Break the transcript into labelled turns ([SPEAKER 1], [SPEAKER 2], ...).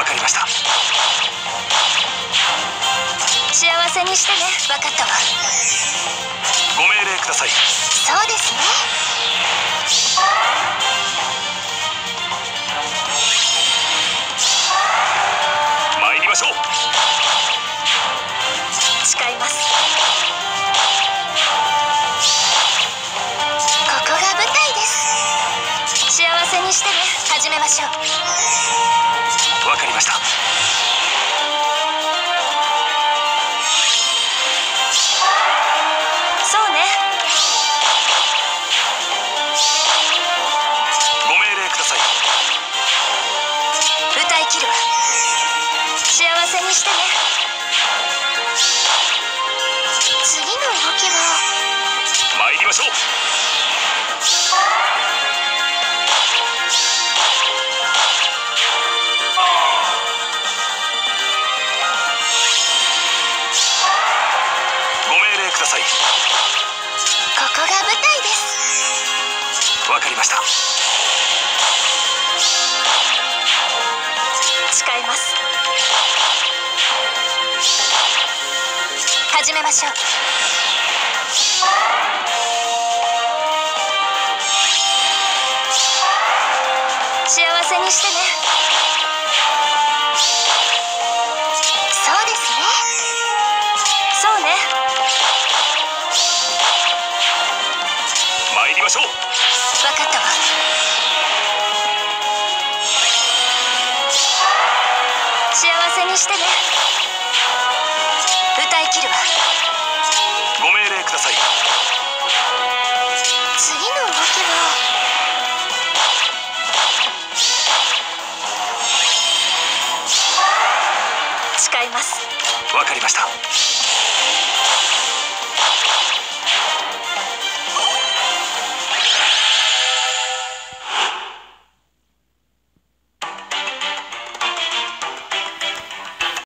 [SPEAKER 1] かりました。
[SPEAKER 2] 幸せにしてね。分かったわ。
[SPEAKER 1] ご命令ください。そ
[SPEAKER 3] うですね。
[SPEAKER 2] 幸せにしてね。始めましょう。幸せにしてね。
[SPEAKER 3] 次
[SPEAKER 2] の動
[SPEAKER 3] きは
[SPEAKER 1] 参りましょう。ご命令ください。こ
[SPEAKER 3] こが
[SPEAKER 2] 舞台です。
[SPEAKER 1] わかりました。
[SPEAKER 2] 誓います始めましょう。幸せにしてね。そ
[SPEAKER 3] うですね。
[SPEAKER 2] そうね。
[SPEAKER 1] 参りましょう。分
[SPEAKER 2] かったわ。幸せにしてねきるわ。
[SPEAKER 1] ご命令ください。
[SPEAKER 2] 次の動きは誓います。
[SPEAKER 1] わかりました。